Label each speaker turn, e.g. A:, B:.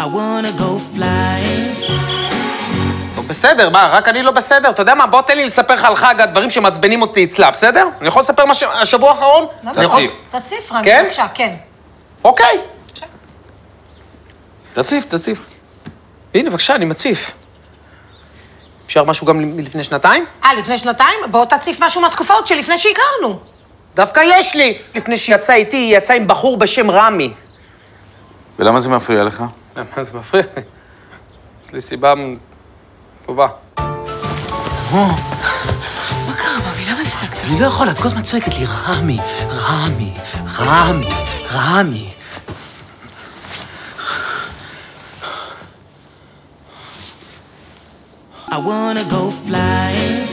A: I wanna go flying.
B: בסדר, מה, רק אני לא בסדר? אתה יודע מה, בוא תן לי לספר לך על חג הדברים שמעצבנים אותי אצלה, בסדר? אני יכול לספר מה ש... השבוע האחרון? אני יכול-
C: תציף. תציף, רמי,
B: כן?
C: בבקשה, כן.
B: אוקיי. תציף, תציף. הנה, בבקשה, אני מציף. אפשר משהו גם מלפני שנתיים?
C: אה, לפני שנתיים? בוא תציף משהו מהתקופות שלפני שהכרנו.
B: דווקא יש לי. לפני שיצא איתי, היא יצאה עם בחור בשם רמי.
D: ולמה זה מפריע לך?
B: מה זה מפריע? יש לי סיבה טובה.
A: מה קרה, בבי? למה הפסקת?
B: אני לא יכול, את כל הזמן צועקת לי, רמי, רמי, רמי, רמי.
A: I wanna go flying.